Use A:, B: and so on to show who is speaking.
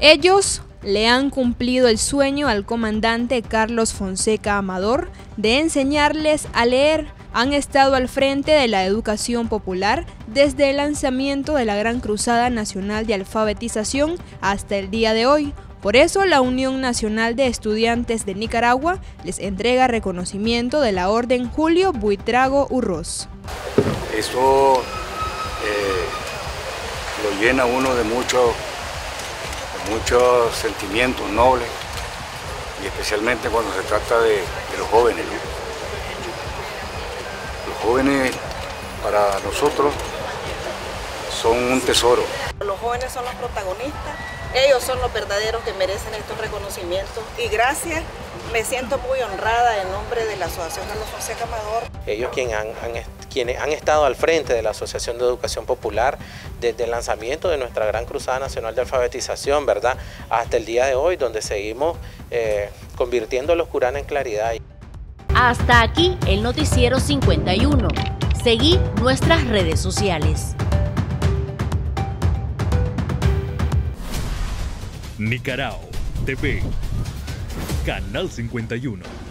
A: Ellos le han cumplido el sueño al comandante Carlos Fonseca Amador de enseñarles a leer. Han estado al frente de la educación popular desde el lanzamiento de la Gran Cruzada Nacional de Alfabetización hasta el día de hoy. Por eso la Unión Nacional de Estudiantes de Nicaragua les entrega reconocimiento de la Orden Julio Buitrago Urroz.
B: Eso llena uno de mucho muchos sentimientos nobles y especialmente cuando se trata de, los jóvenes. Los jóvenes para nosotros son un tesoro.
C: Los jóvenes son los protagonistas, ellos son los verdaderos que merecen estos reconocimientos y gracias, me siento muy honrada en nombre de la Asociación Carlos Fonseca Amador.
D: Ellos quienes han, quienes han estado al frente de la Asociación de Educación Popular desde el lanzamiento de nuestra Gran Cruzada Nacional de Alfabetización, ¿verdad? Hasta el día de hoy, donde seguimos eh, convirtiendo los Curana en claridad.
E: Hasta aquí el Noticiero 51. Seguí nuestras redes sociales.
F: Nicarao TV, Canal 51.